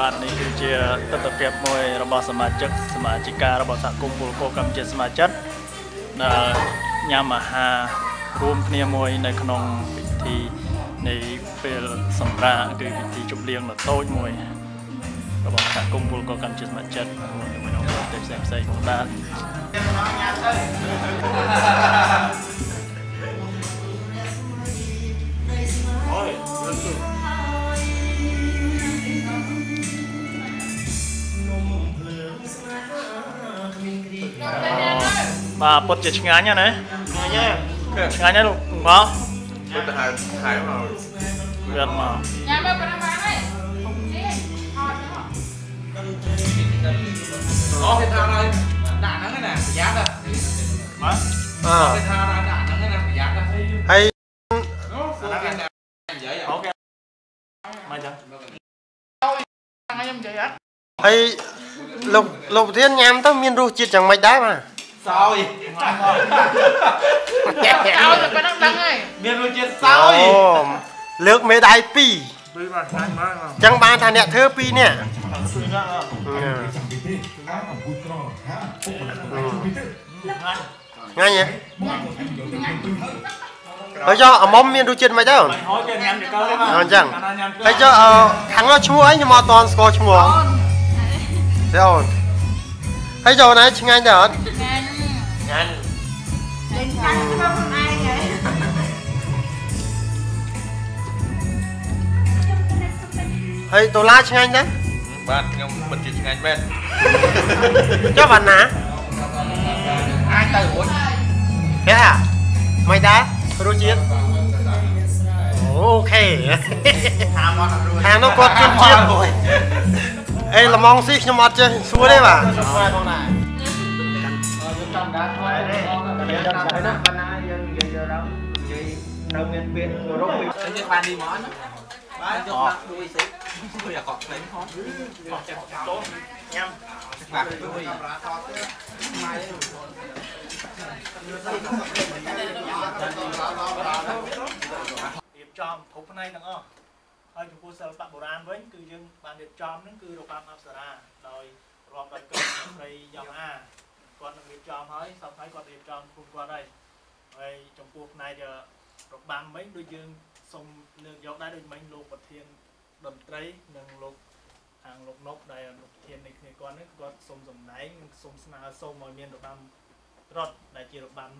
បាទនេះគឺជាទស្សនវិជ្ជាមួយ របស់សមាជិកសមាជិការបស់សហគមន៍ពលករកម្ពុជាសមាជិកដែលញ៉ាំអាហាររួមគ្នាមួយនៅក្នុងពិធីនៃពេលសម្រាកគឺពិធីជប់លៀងដ៏តូចមួយរបស់សហគមន៍ពលករកម្ពុជាសមាជិកជាមួយនឹងប្រទេសផ្សេងផ្សេងៗបាទបាទពុតជាឆ្ងាញ់ណា មកញ៉ាំមកប៉ុណ្ណឹងបានហើយនេះអត់ទេ Có cái thao đây đạn nó này nè phải giác ra បាទអើ cái thao đây đạn nó này nè phải giác ra ហើយ nó cái này dễ អូ vậy ខេមកចឹងថ្ងៃខ្ញុំ និយាយអត់ហើយលោកលោកប្រធានញ៉ាំទៅមានរសជាតិយ៉ាងម៉េចដែរបាទ sôi ចោលតែប៉ុណ្ណឹងដឹងហើយ miên luôn trên អូ sôi លើកមេដាយ2ពីបាទឆ្ងាញ់មកអញ្ចឹងបានថាអ្នកធ្វើ2នាក់ជួយណាស់ងាញ់ហ៎ហើយចុះអាមុំមានរសជាតិមិនដែរអូនហោចញ៉ាំទៅកើទេបាទអញ្ចឹងញ៉ាំហើយចុះអឺខាងនោះឈ្មោះអីខ្ញុំអត់តន់ស្គាល់ឈ្មោះទេអូនហើយចុះណាឆ្ងាញ់ដែរអត់ងាញ់ងា ញ់លេងខាងធ្វើខ្លួនឯងហើយហើយដុល្លារឆ្ងាញ់ដែរ Bạn không bật chuyện ngành bên ចុះបានណា ai từ ủa ហេអាមិនដែររសជាតិអូខេ tham ngon rồi ខាងនោះគាត់ជន់ជាតិអេល្មងស៊ីខ្ញុំអត់ចេះសួរទេបាទ trong đá thôi đấy bây giờ nào đó bên ai giờ giờ giờ đâu vậy đâu miền biển của rốt bị cái chiếc bàn đi món bán cho bạn đuôi xí bây giờ còn lấy không còn chặt tốt ញ៉ាំ bạc đuôi រៀបចំគ្រប់ផ្នែកទាំងអស់ហើយចំពោះសិល្បៈបុរាណវិញគឺយើងបានរៀបចំហ្នឹងគឺរបាំអប្សរាដោយរាប់ដោយកូនស្រីយ៉ងអា គាត់នឹងរៀបចំហើយសពថ្ងៃគាត់រៀបចំខ្លួនគាត់ហើយហើយចំពោះផ្នែករបាំវិញដូចយើងសូមលើកយកដែរដូចមិញលោកប្រធានតន្ត្រីនិងលោកខាងលោកនប់ដែលលោកប្រធាននៃគ្នាគាត់ហ្នឹងគាត់សូមសម្ដែងនិងសូមស្នើសូមឲ្យមានរបាំត្រុតដែលជារបាំ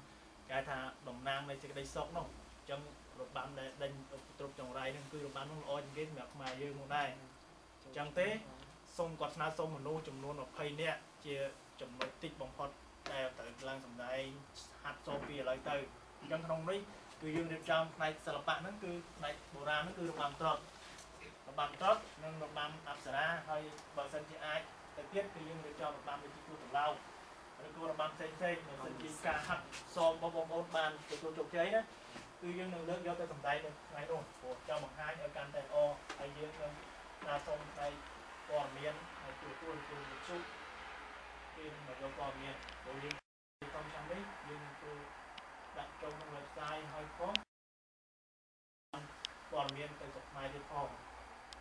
គេហៅថាតំណាងនៃសេចក្តីសុខនោះអញ្ចឹងរបាំដែលដេញទ្រពចង្រៃហ្នឹងគឺរបាំនោះល្អជាងគេសម្រាប់ខ្មែរយើងមកដែរអញ្ចឹងទេសូមគាត់ស្នើសុំមនុស្សចំនួន20នាក់ជា ចំណុចតិចបំផុតដែលត្រូវឡើងសម្ដែងហាត់សូមពីឥឡូវទៅអញ្ចឹងក្នុងនេះគឺយើងរៀបចំផ្នែកសិល្បៈហ្នឹងគឺផ្នែកបុរាណហ្នឹងគឺរបាំត្រុតរបាំត្រុតនិងរបាំអប្សរាហើយបើសិនជាអាចទៅទៀតគឺយើងរៀបចំរបាំដូចជាគូត្រឡោកឬក៏របាំផ្សេងផ្សេងៗបើសិនជាការហាត់សមរបស់បងប្អូនបានទទួលជោគជ័យណាគឺយើងនឹងលើកយកទៅសម្ដែងនៅថ្ងៃនោះព្រោះចង់បង្ហាញឲ្យកាន់តែល្អហើយយើងនឹងណាសូមផ្នែកព័ត៌មានហើយទូទួលទូវិទ្យុ គឺនឹងមកយកព័ត៌មានព្រោះយើងតាមឆ្នាំនេះយើងនឹងធ្វើដាក់ចូលក្នុង website ហើយផងព័ត៌មានទៅស្រុកខ្មែរទៀតផង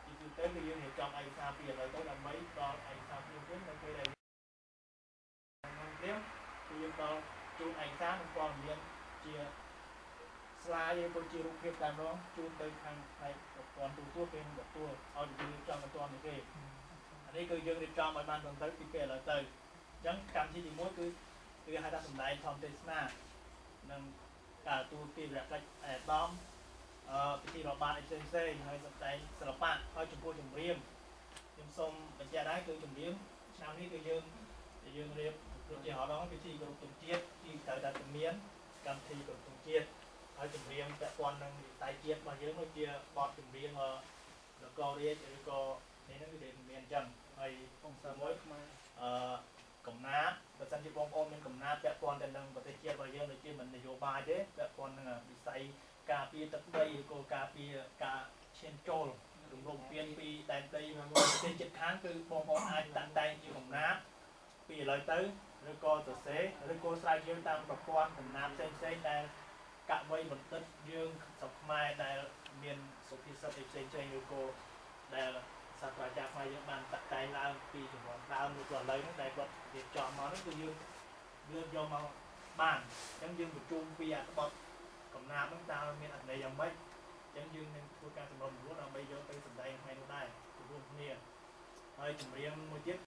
ទីទូទៅគឺយើងរៀបចំឯកសារពីឥឡូវទៅដើម្បីដល់ឯកសារពីវិញនៅពេលដែលក្នុងព្រាមគឺយើងដល់ជូនឯកសារនិងព័ត៌មានជាស្លាយឬក៏ជារូបភាពតែម្ដងជូនទៅខាងផ្នែកប្រព័ន្ធទូទួលពេលនឹងទទួលឲ្យយើងរៀបចំបន្តនេះទេអានេះគឺយើងរៀបចំឲ្យបានត្រឹមត្រូវពីពេលឥឡូវទៅ អញ្ចឹងកម្មវិធីទី1គឺគឺហៅថាសម្ដែងធម្មទេសនានិងការទទួលពីរយៈកិច្ចអាដាមអឺពិធីរាប់បានអីផ្សេងផ្សេងៗហើយសម្ដែងសិល្បៈហើយចំពោះចម្រៀងខ្ញុំសូមបញ្ជាក់ដែរគឺចម្រៀងឆ្នាំនេះគឺយើងដែលយើងរៀបដូចជាហៅដល់ពិធីគោរពទង់ជាតិទីត្រូវតែមានកម្មវិធីគោរពទង់ជាតិហើយចម្រៀងពាក់ព័ន្ធនឹងវិស័យជាតិរបស់យើងដូចជាបទចម្រៀងអឺនគររាជឬក៏នេះហ្នឹងគឺដែលមានអញ្ចឹងហើយផងសិមួយអឺ កំណាតបើសិនជាបងប្អូនមានកំណាតពាក់ព័ន្ធទៅនឹងប្រទេសជាតិរបស់យើងដូចជាមិននយោបាយទេពាក់ព័ន្ធនឹងវិស័យការពារទឹកដីឬក៏ការពារការឈានចូលរំលោភពៀនពីដែនដីប្រទេសជិតខាងគឺបងប្អូនអាចតាក់តែងជាកំណាតពីឥឡូវទៅឬក៏សរសេរឬក៏ស្រាវជ្រាវតាមប្រព័ន្ធកំណាតផ្សេងផ្សេងៗដែលកវីបណ្ឌិតយើងស្រុកខ្មែរដែលមានសុភាសិតផ្សេងផ្សេងៗឬក៏ដែល សសាស្ត្រាចារ្យខ្មែរយើងបានតាក់តែងឡើងពីជំនាន់ដើមមកដល់ឥឡូវហ្នឹងដែលគាត់រៀបចំមកហ្នឹងគឺយើងលើកយកមកបានអញ្ចឹងយើងបញ្ជុំពីអត្ថបទកំណាព្យហ្នឹងតើមានអត្ថន័យយ៉ាងម៉េចអញ្ចឹងយើងនឹងធ្វើការសម្របសម្រួលដើម្បីយកទៅសម្ដែងថ្ងៃនោះដែររួមគ្នាហើយចម្រៀងមួយទៀត